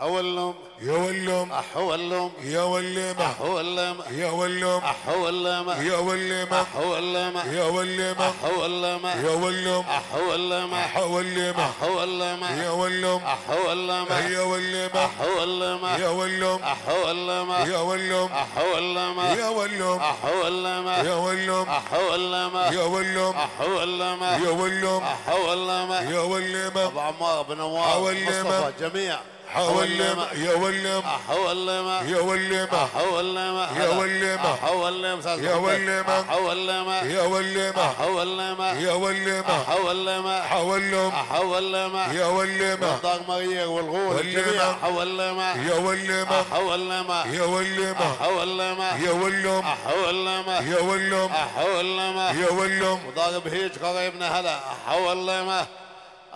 أولم يا ولم أحولم يا ولم أحولم يا ولم أحولم يا ولم أحولم يا ولم أحولم يا ولم أحولم حولم أحولم يا ولم أحولم يا ولم أحولم يا ولم أحولم يا ولم أحولم يا ولم أحولم يا ولم أحولم يا ولم أحولم يا ولم أحولم يا ولم أبو عمار بن نواف. مصطفى جميع حولما يولما حولما يولما حولما يولما حولما يولما حولما يولما حولما يولما حولما حولما حولما يولما الضغمرية والغول الجميع حولما يولما حولما يولما حولما يولم حولما يولم حولما يولم وضارب هيج قريبنا هلا حولما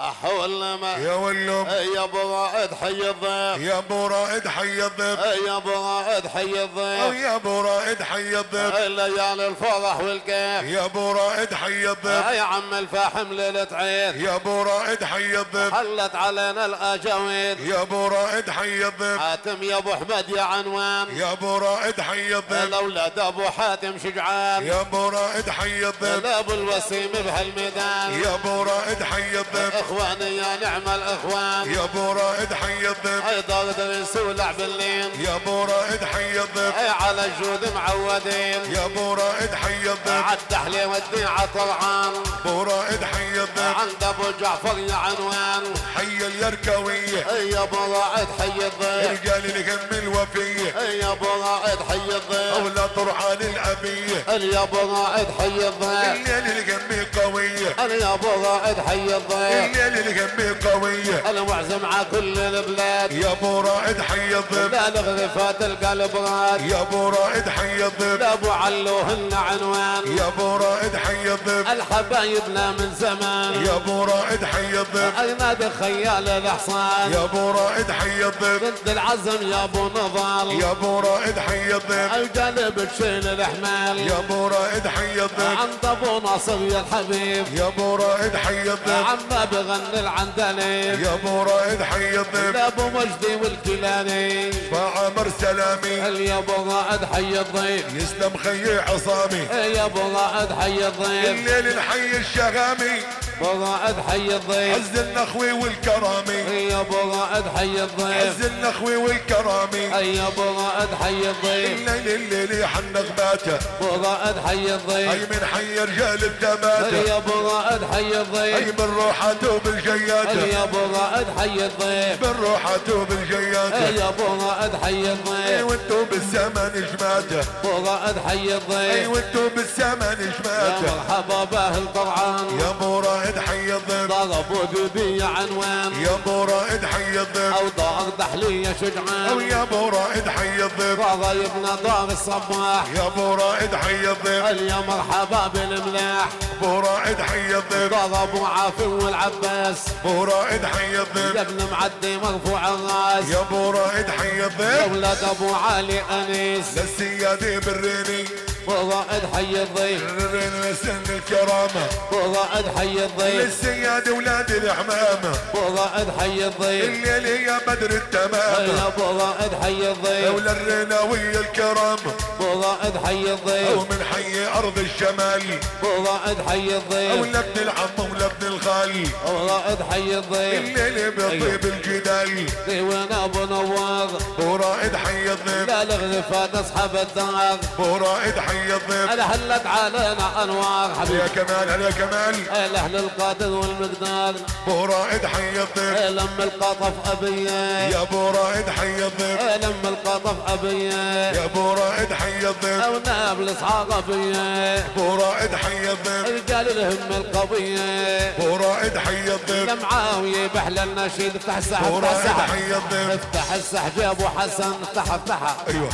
أحولم أحولم يا ولم يا ابو رائد حي الضيف يا ابو رائد حي الضيف يا ابو رائد حي الضيف يا ابو رائد حي الضيف ليالي الفرح والكيف يا ابو رائد حي الضيف يا عم الفاحم ليلة عيد يا ابو رائد حي الضيف حلت علينا الاجاويد يا ابو رائد حي الضيف حاتم يا ابو احمد يا عنوان يا ابو رائد حي الضيف الاولاد ابو حاتم شجعان يا ابو رائد حي الضيف ابو الوسيم بهالميدان يا ابو رائد حي الضيف إخواني يا نعم الإخوان. يا أبو رائد حي الضيف أي دار درس ولع بالليل يا أبو رائد حي الضيف أي على الجود معودين. يا أبو رائد حي الضيف عالدحلي ودي عطرعان أبو رائد حي الضيف عند أبو جعفر يا عنوان. حي اليركويه يا أبو رائد حي الضيف رجال الهم الوفيه يا أبو رائد حي الضيف أولاد طرحان الابيه يا أبو رائد حي الضيف الليل الهم قويه يا أبو رائد حي الضيف الليل الهم قوية. أنا معزم على كل البلاد. يا أبو رائد حي الضيف لا الغرفات القلب راد. يا أبو رائد حي الضيف لا أبو علوهن عنوان. يا أبو رائد حي الضيف الحبايبنا من زمان. يا أبو رائد حي الضيف اي نادي خيال الأحصان؟ يا أبو رائد حي الضيف بنت العزم يا أبو نضال. يا أبو رائد حي الضيف القلب تشيل الأحمال. يا أبو رائد حي الضيف عند ابو ناصر يا الحبيب. يا أبو رائد حي الضيف عما بغني العندليب يا أبو رائد حي الضيف لا أبو مجدي والكيلاني فعمر سلامي. يا أبو رائد حي الضيف يسلم خيي عصامي. يا أبو رائد حي الضيف الليل الحي الشغامي. بضاعة حي الضيف. عز النخوي والكرامي يا بضاعة حي الضيف. عز النخوي والكرامي يا بضاعة حي الضيف. الليل الليل يحن غباته بضاعة حي الضيف. اي من حي رجال الدماتة. يا بضاعة حي الضيف. اي من روحاته وبالجياته يا بضاعة حي الضيف. من روحته وبالجياته هي بضاعة حي الضيف. إيه، وانتو بالزمن جماته ابو رائد حي أي الضيف وانتو بالزمن يا جماته مرحبا بأهل طرعان يا ابو رائد حي الضيف. ضربوا دبي عنوان. يا ابو رائد حي الضيف. أو دار دحلية أو شجعان. يا ابو رائد حي الضيف. قرايبنا دار الصباح. يا ابو رائد حي الضيف. يا مرحبا بالملاح. ابو رائد حي الضيف. ضربوا عافي والعباس. ابو رائد حي يا الضيف ابن معدي مرفوع الراس يا ابو رائد حي يا الضيف ولاد ابو علي أنيس للسيادة بريني وضعت حي الضيف. بين لسن الكرامة. وضعت حي الضيف. للسياد ولاد الحمامة وضعت حي الضيف. الليل يا بدر التمامة. نعم، وضعت حي الضيف. لولا الرناوي الكرامة. وضعت حي الضيف. أو من حي أرض الشمال وضعت حي الضيف. أو ابن العم ولا ابن الخال. وضعت حي الضيف. الليل بطيب أيوه. الجدال. ديوان أبو نواض ورائد حي الضيف. لا الغلفان أصحاب الدار. ورائد حي الضيف أنا هلت علينا انوار يا حبيبي كمال على كمال الاهل القادر والمقدار. ورائد حي الضيف لم القطف ابيه يا أبو رائد حي الضيف لم القطف ابيه يا أبو رائد حي الضيف أو نابلس عربيه أبو رائد حي الضيف رجال الهم القويه أبو رائد حي الضيف لمعاويه بحلى النشيد افتح السحب افتح رائد السحب. الضيف افتح السحب يا أبو حسن افتح افتحها أيوه.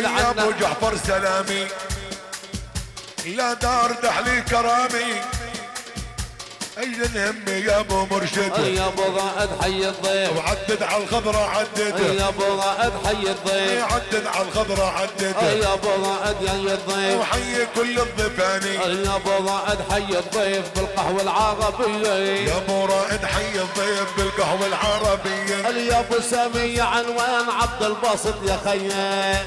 يا أبو جعفر سلامي لا دار دحلي كرامي. اين الهم يا أبو مرشد. يا أبو رائد حي الضيف. وعدد على الخضرة عدد. يا أبو رائد حي الضيف. عدد على الخضرة عدد. يا أبو رائد يا الضيف. وحي كل الضيفاني يا أبو رائد حي الضيف بالقهوة العربية. يا أبو رائد حي الضيف بالقهوة العربية. يا أبو سامي عنوان عبد الباسط يا خيي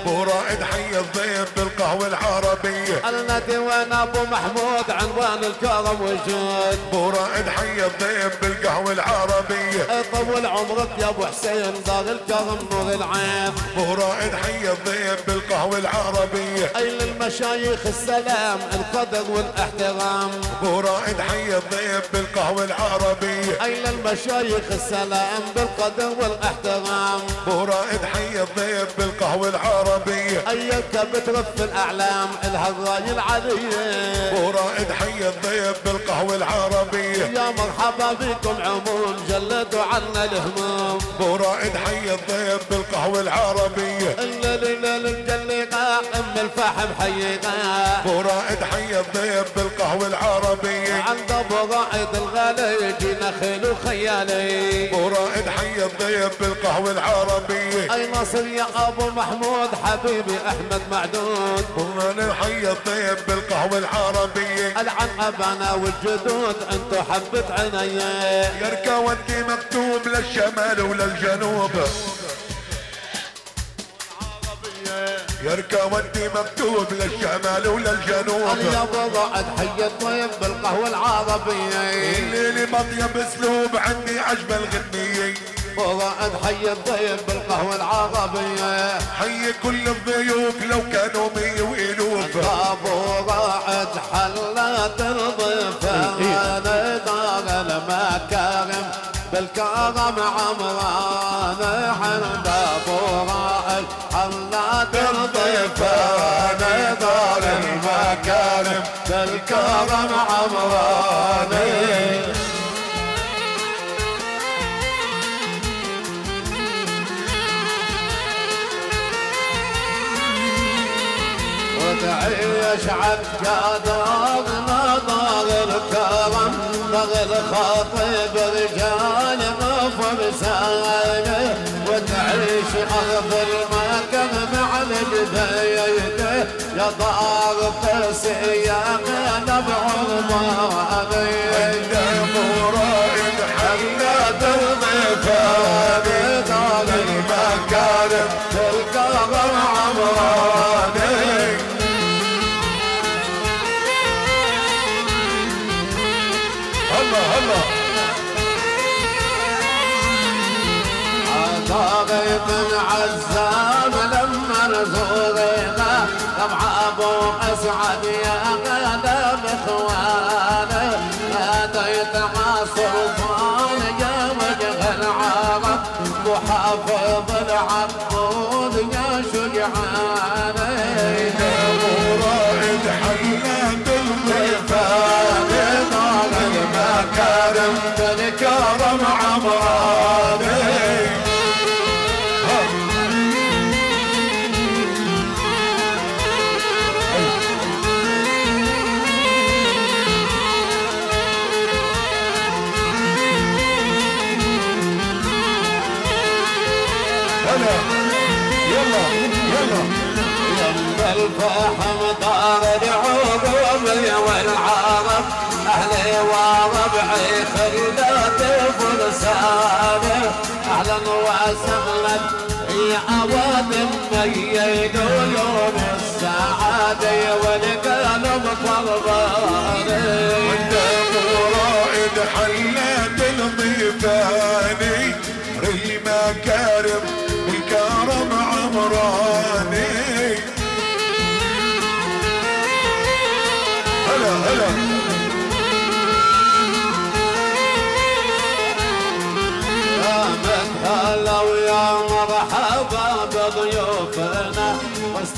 أبو رائد حي الضيف بالقهوة العربية. النادي وين أبو محمود عنوان الكرم وجود ابو رائد حي الضيف بالقهوة العربية. طول عمرك يا أبو حسين دار الكرم نور العين. ابو رائد حي الضيف بالقهوة العربية. أي للمشايخ السلام القدر والاحترام. ابو رائد حي الضيف بالقهوة العربية. أي للمشايخ السلام بالقدر والاحترام. ابو رائد حي الضيف بالقهوة العربية. أيك بترف الأعلام العليه ابو رائد حي الضيف بالقهوة العربية. يا مرحبا بكم عموم جلدوا عنا الهموم. ابو رائد حي الضيف بالقهوة العربية. الليل الجليقة أم الفحم حيقة ابو رائد حي الضيف بالقهوة العربية. عند ابو رائد الغالي يجينا خيل وخيالي. ابو رائد حي الضيف بالقهوة العربية. أي نصر يا أبو محمود حبيبي أحمد معدود. ابو رائد حي الضيف بالقهوة العربية. ألعن أبانا والجدود انتو حبة عيني. يركا وانت مكتوب للشمال وللجنوب. يركا وانت مكتوب للشمال وللجنوب. أبو رائد حي الطيب بالقهوة العربية. الليل مطيب اسلوب عندي عجب الغنية رائد حي الطيب بالقهوة العربية. حي كل الضيوف لو كانوا مية والوف أبو رائد حلات الضيفان دار المكارم بالكرم عمران. حمد أبو الضيفان دار المكارم بالكرم عمران وتعيش عالجدار نظر الكرم ضغ الخطيب يا قلب عمراني ابو رائد حلت الضيفان دار المكارم بالكرم عمراني هلا هلا من عزام نزورنا طبع ابو أسعد يا غدا بإخوانه. اتيت سلطان يا وجه العرب. محافظ العبود وربعي خلات فرسانه أهلا وسهلا يا اوادم يقولون السعادة والقلب طرباني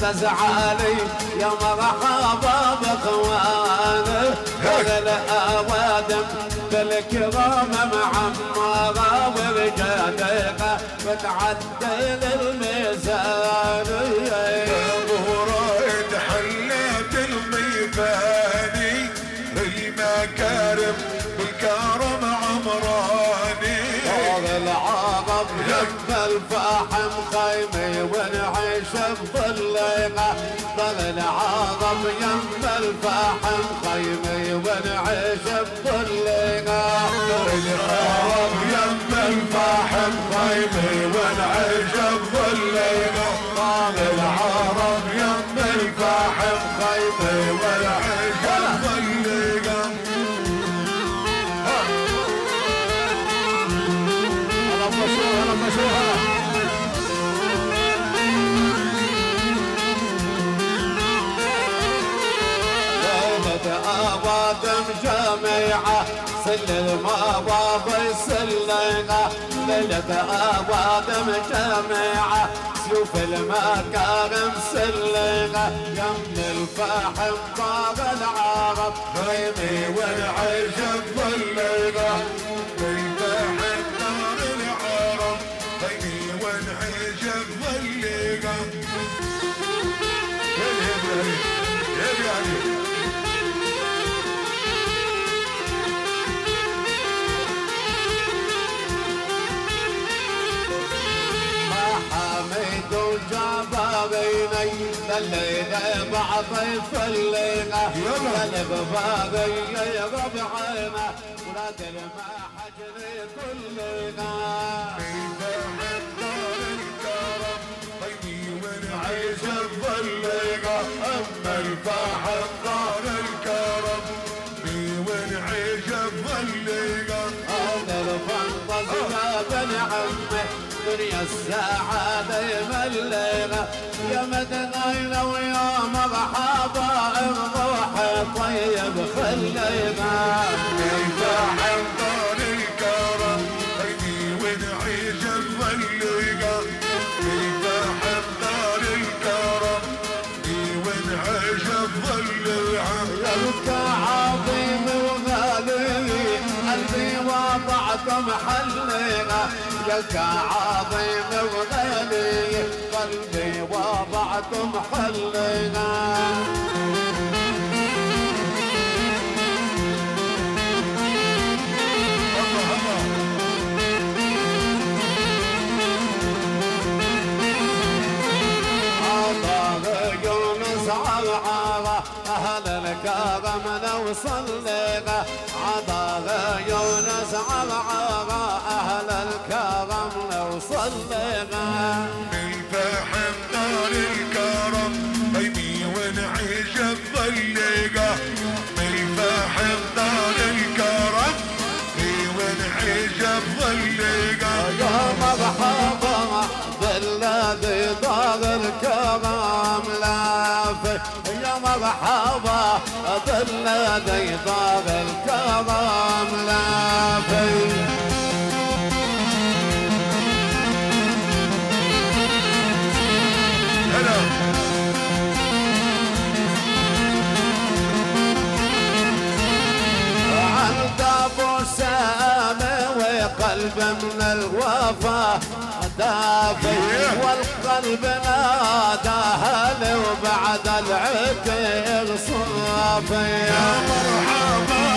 واستزعلي يا مرحبا بأخوانه. والاوادم بالكرام معمرة ورجالك. بتعدل الميزان. الفاحم خيمي ونعيش بظليقة ضل العظم يم الفاحم خيمي ونعيش بظليقة ما بابا يسلقة ليلة أبادم جامعة سيوف المكارم سلقة يم الفاحم طاب العرب. خيمي ونعيش بظلينا وجباريني الليلة بعض يفلقه قلب باغي ربعينه ولاد المحجر كلنا عيش الظلقة أما الفاحم دار الكرم بي ونعيش الظلقة هذا الفانتازيا بن عمي دنيا السعادة يملقه يا مدنينا ويا مرحبا الروح طيب خلينا الفاحم دار الكرم بي ونعيش الظلقة الفاحم دار الكرم بي ونعيش الظلقة يبكى عظيم وغالي قلبي وضعت محلها يبكى عظيم وغالي قلبي يونس عرعرة أهل الكرم نوصل لها عطاه يونس عرعرة أهل مرحبا بالذي دار الكرم لافي هلا. عند أبو سامي وقلب من الوفا دافي والقلب نادى هل وبعد العتيق صافي يا مرحبا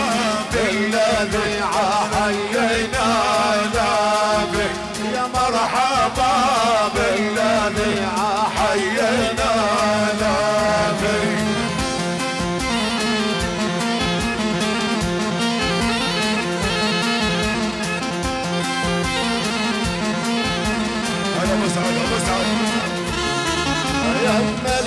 الذي عحيينا نافي يا مرحبا بالذي عحيينا نافي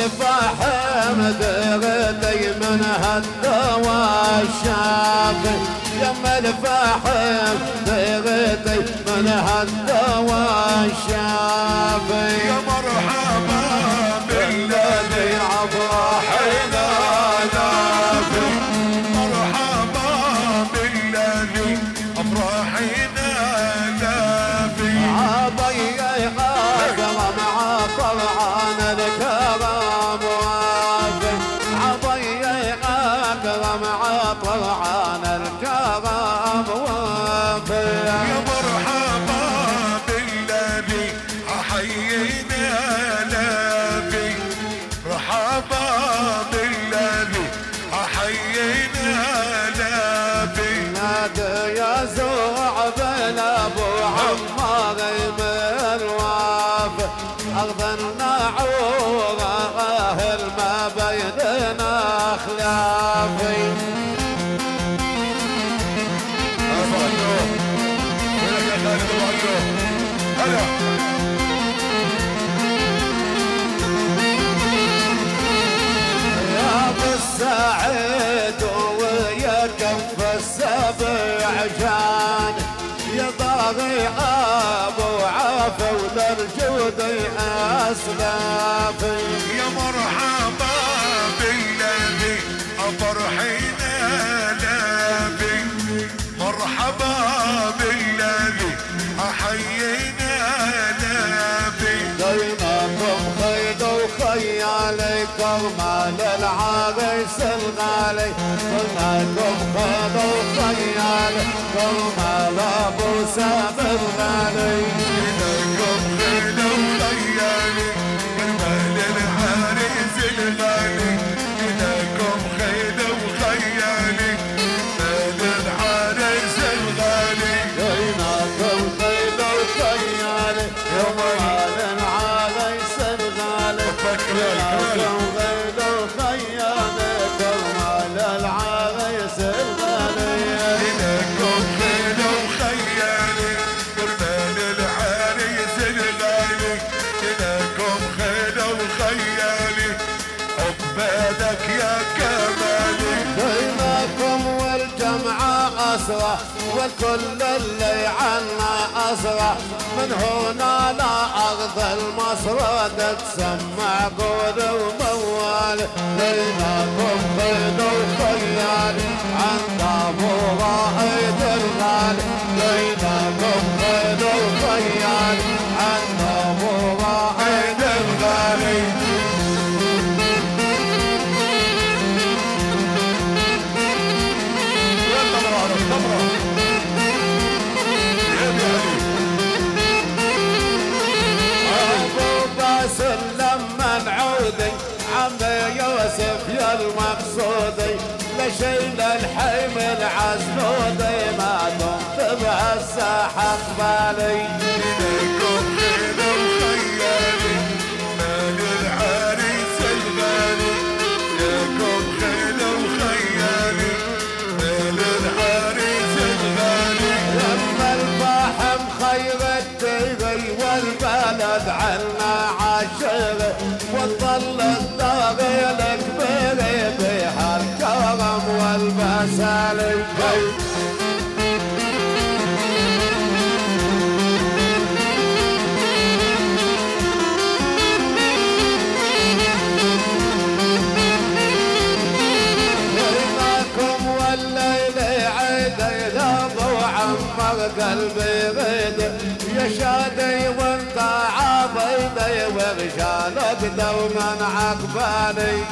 الفحم دغدي من هالدوا الشافي يم الفحم دغدي من هالدوا الشافي يا مرحبا أسلافي يا مرحبا بالنبي أفرحنا نبي. مرحبا بالنبي أحيينا نبي. دايما بخيد وخي عليك ومال العريس الغالي. كلكم خيد وخي عليك ومال أبو الغالي. من هنا لا أرض المصر تتسمع قول الموال ليلكم بين الخيال عن طابورة عيد الغال ليلكم بين الخيال عن طابورة عيد الغال معاك بالي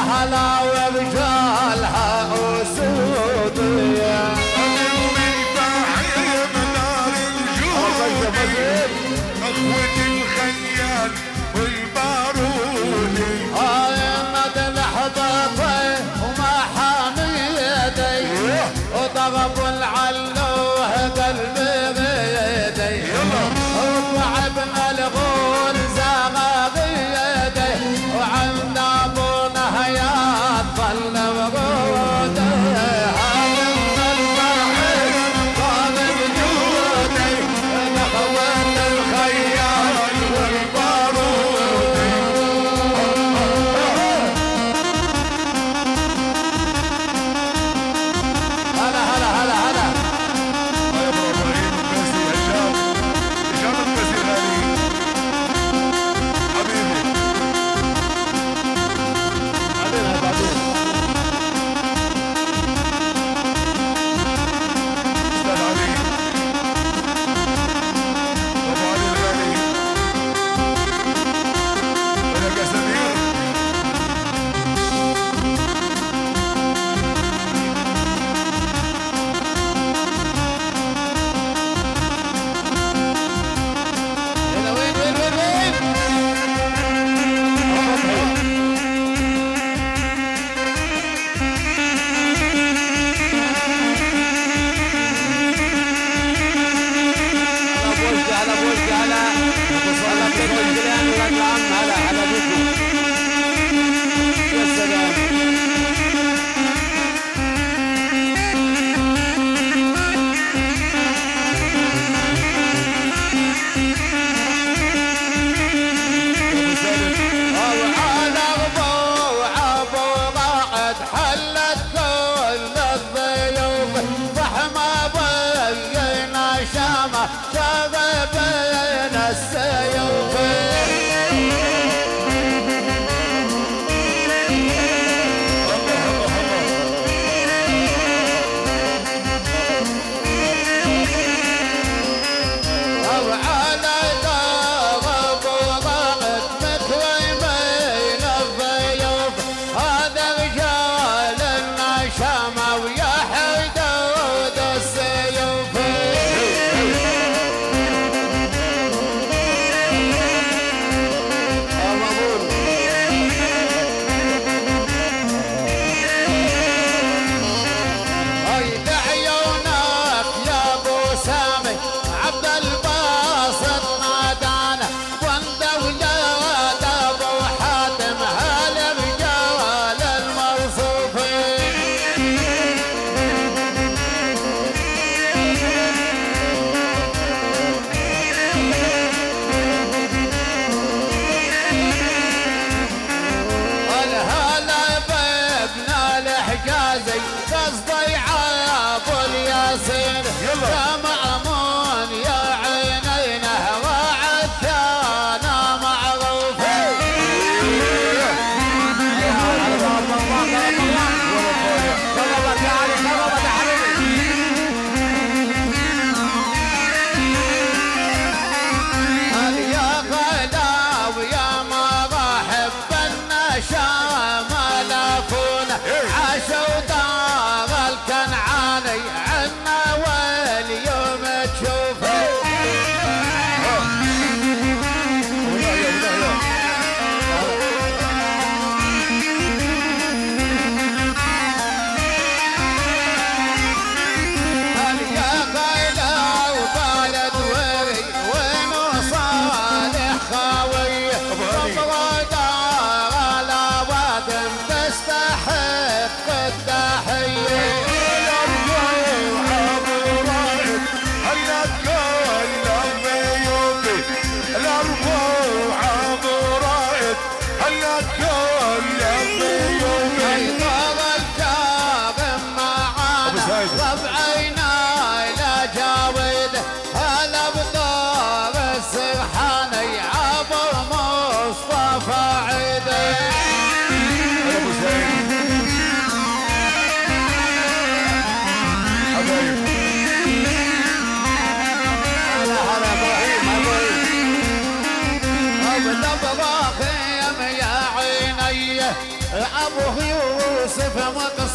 يا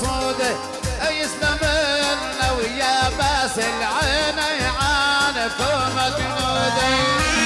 مقصوده يستمر ويا باس العين يعانف ومجنوده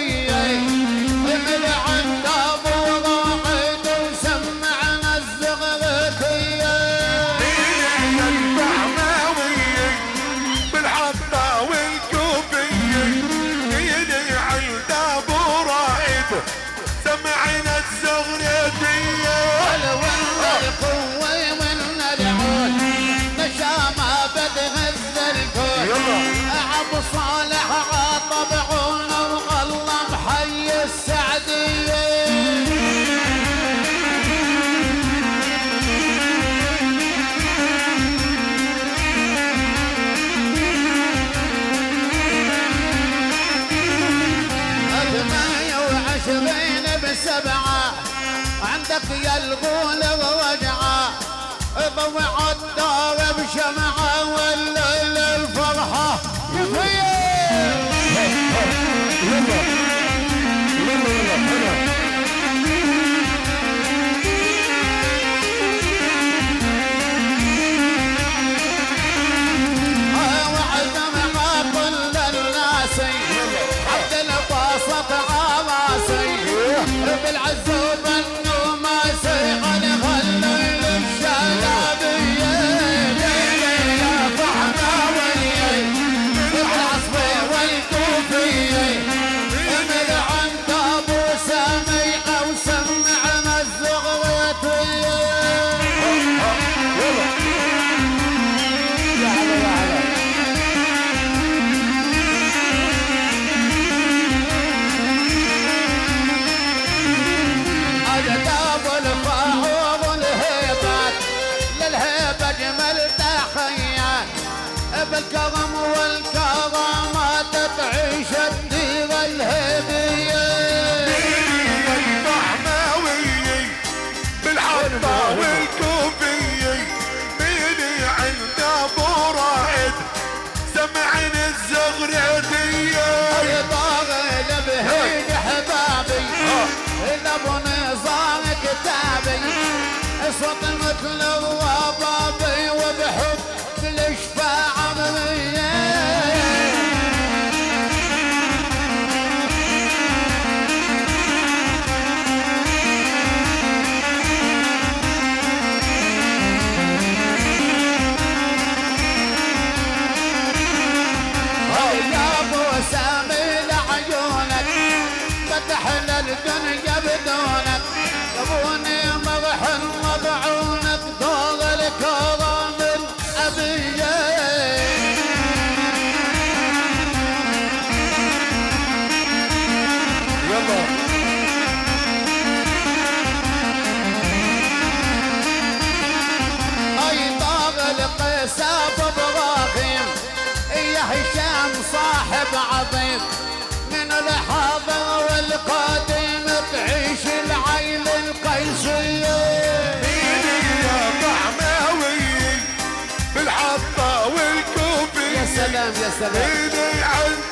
Yeah. رضعت دار بشمعة ولا الديره الهديه بالطعماويه بالحطه والكوفيه ميلي عند ابو رائد سمعن الزغرتيه رضا غلب هيك حبابي ابو نظام كتابي صوت مثل وضابي وبحب بالحطة والكوفي يا سلام يا سلام. إيدي عند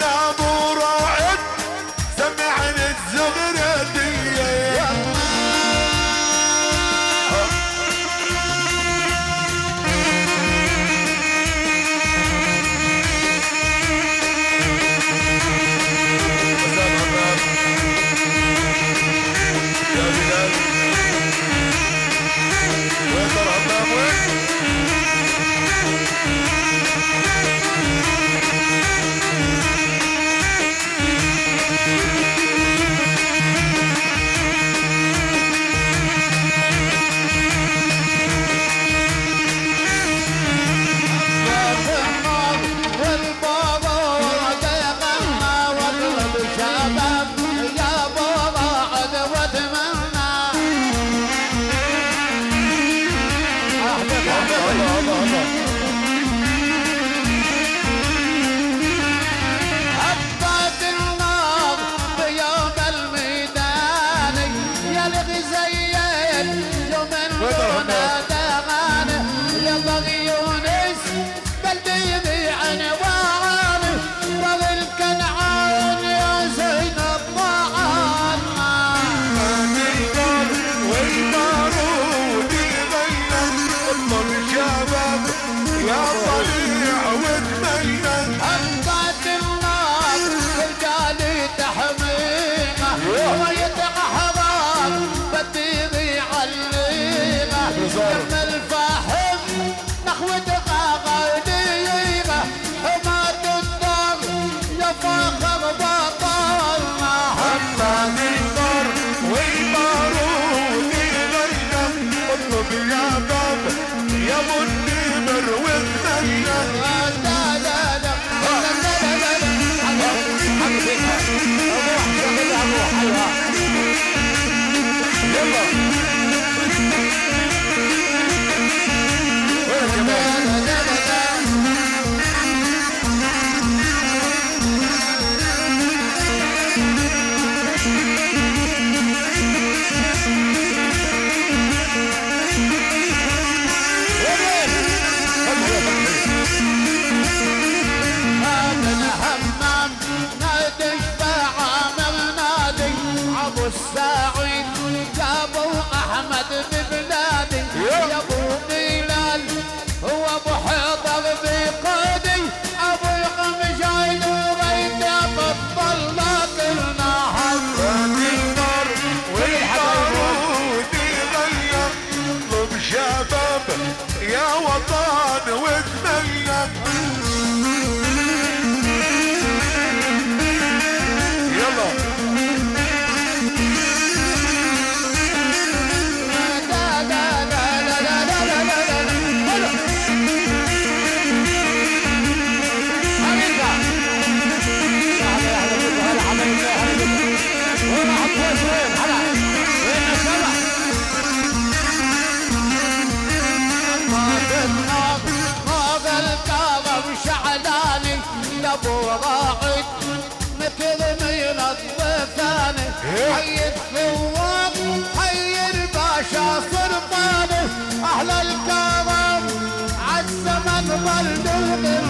gotta do it.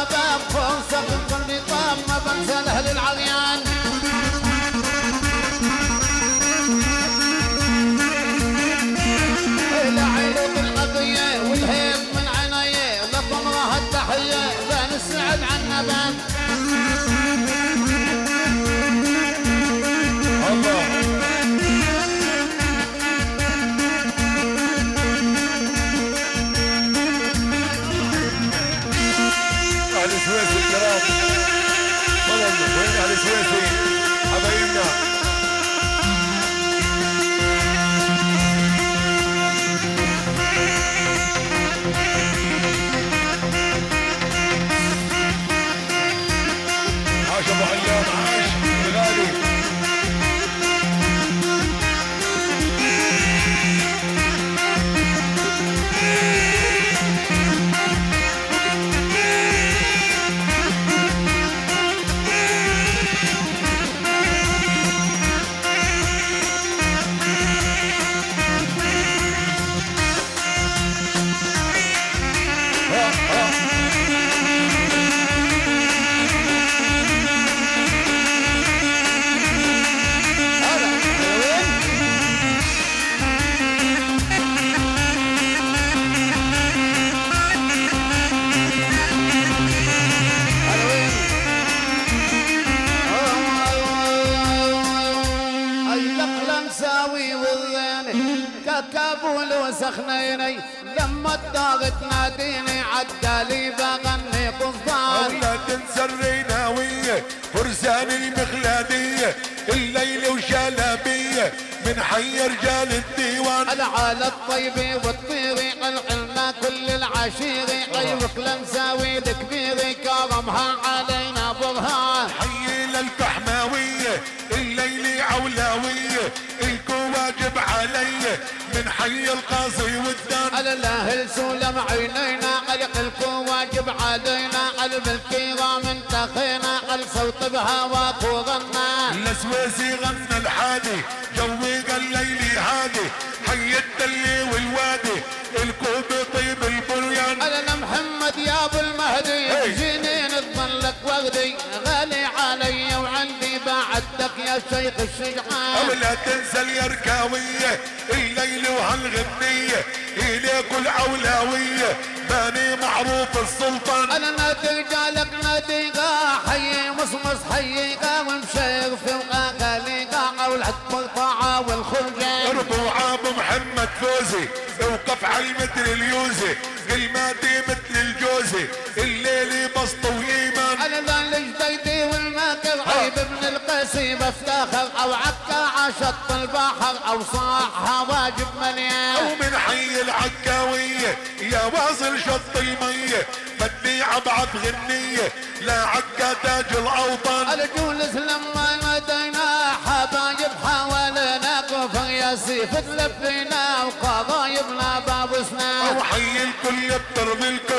اعراق الشباب فرصة كل نظام ما بنسى أهل العريان الليل عولاوية الكو واجب علي من حي القاصي والدان على الله سلم عينينا علق واجب علينا على بالكيرة من تخينا على صوت بهواك وغنى الاسويسي غنى الحادي جوي يا شيخ الشجعان ولا تنسى اليركاوية الليل وهالغنية إليك العولاوية باني معروف السلطان. أنا نادي جالك نادي قا حي مصمص حي قا ومشير في وقاقلي قا والحق والطاعة والخرجان ربوع أبو محمد فوزي وقف على المتر اليوزي كلماتي مثل بفتاخر أو عكا عشط البحر أو صاح واجب مليان. ومن حي العكاوية يا واصل شط المية بدي ابعث غنية لا عكا تاج الاوطان الجولس لما نادينا حبايب حوالينا كفر يا سيف تلفينا وقضايبنا باب سنان وحي الكل بطرب الكل